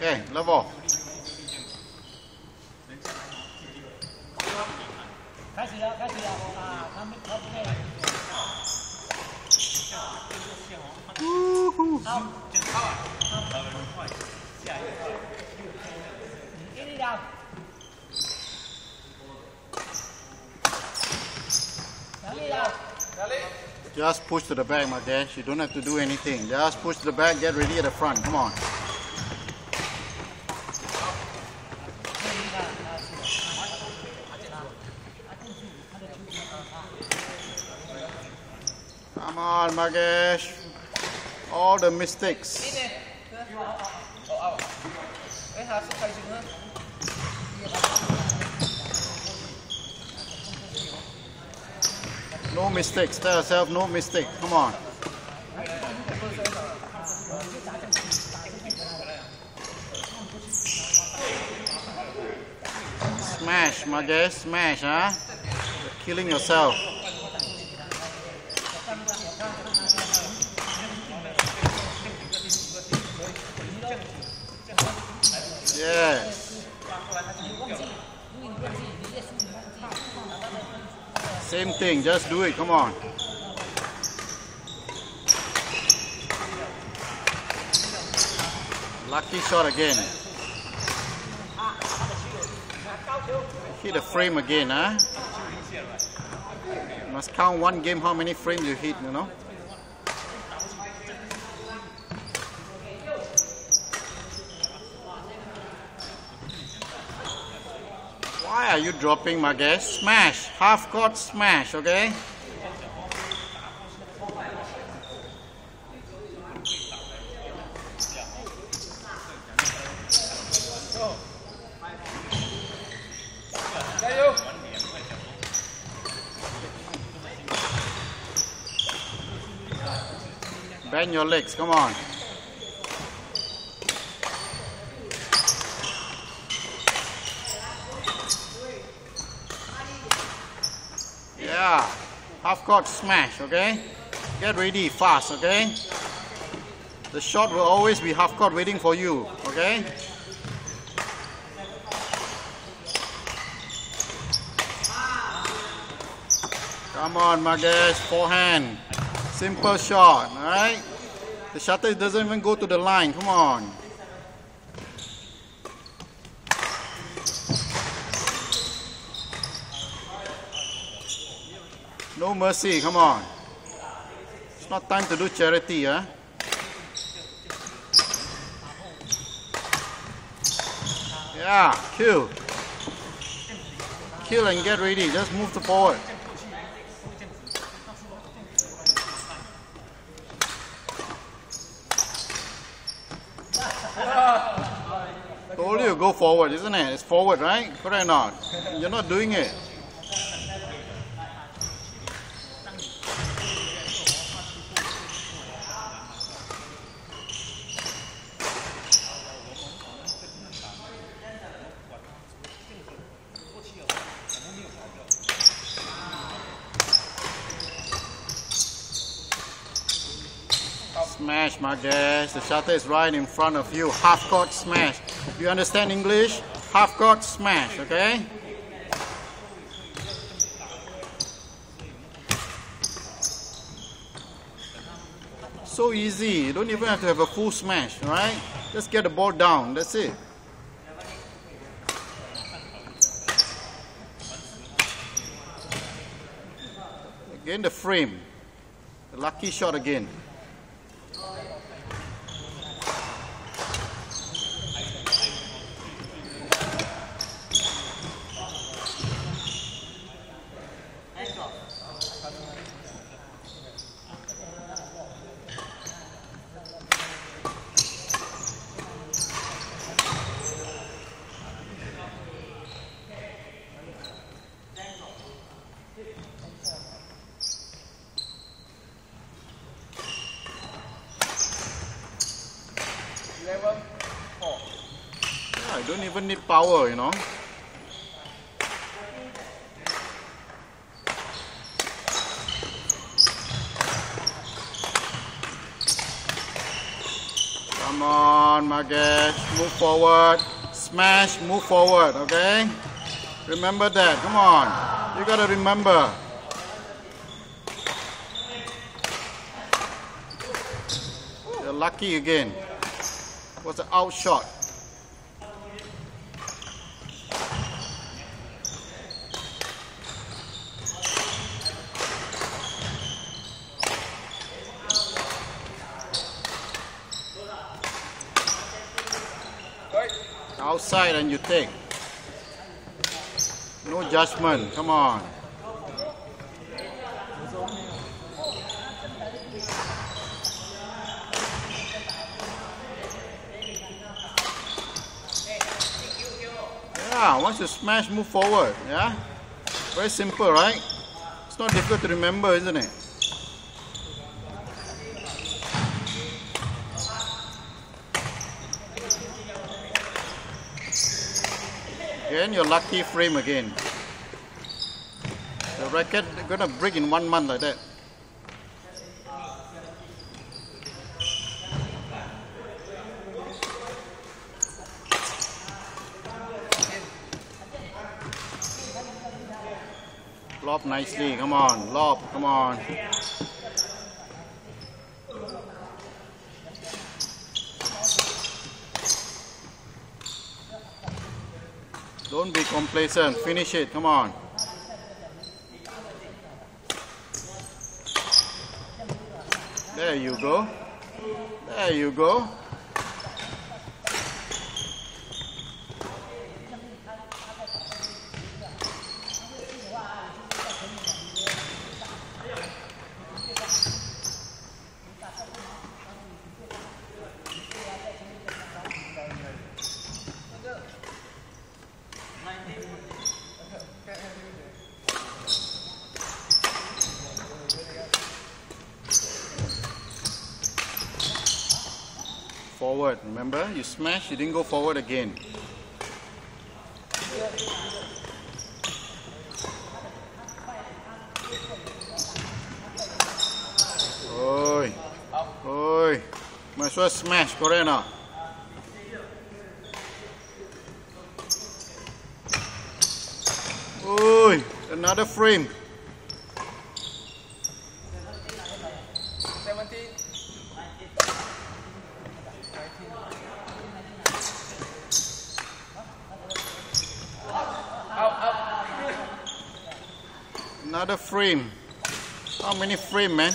哎，老婆。开始了，开始了，啊，他们他们来。呜呼！好，检查，Just push to the back, Margesh. You don't have to do anything. Just push to the back, get ready at the front. Come on. Come on, Margesh. All the mistakes. No mistakes. Tell yourself no mistake. Come on. Smash, Margesh. Smash, huh? You're killing yourself. Yes. Same thing, just do it, come on. Lucky shot again. Hit the frame again, huh? Must count one game how many frames you hit, you know? Why are you dropping, Margesh? Smash! Half court smash, okay? Bend your legs, come on. Yeah, half court smash, okay? Get ready fast, okay? The shot will always be half court waiting for you, okay? Come on, Margesh, forehand. Simple shot, alright? The shuttle doesn't even go to the line, come on. No mercy, come on. It's not time to do charity, huh? Yeah, kill. Kill and get ready. Just move to forward. Told you go forward, isn't it? It's forward, right? Correct or not? You're not doing it. Smash, Margesh. The shuttle is right in front of you. Half court smash. You understand English? Half court smash, okay? So easy. You don't even have to have a full smash, right? Just get the ball down. That's it. Again, the frame. The lucky shot again. don't even need power, you know. Come on, Margaret, move forward. Smash, move forward, okay? Remember that, come on. You gotta remember. You're lucky again. Was an out shot. Outside and you take. No judgment. Come on. Yeah, once you smash, move forward. Yeah? Very simple, right? It's not difficult to remember, isn't it? Again, your lucky frame again. The racket gonna break in one month like that. Lob nicely, come on, lob, come on. Don't be complacent, finish it, come on. There you go. There you go. Forward, remember? You smash, you didn't go forward again. Oi. Oi. Might as well smash, correct or? Oi, another frame. Another frame. How many frame, man?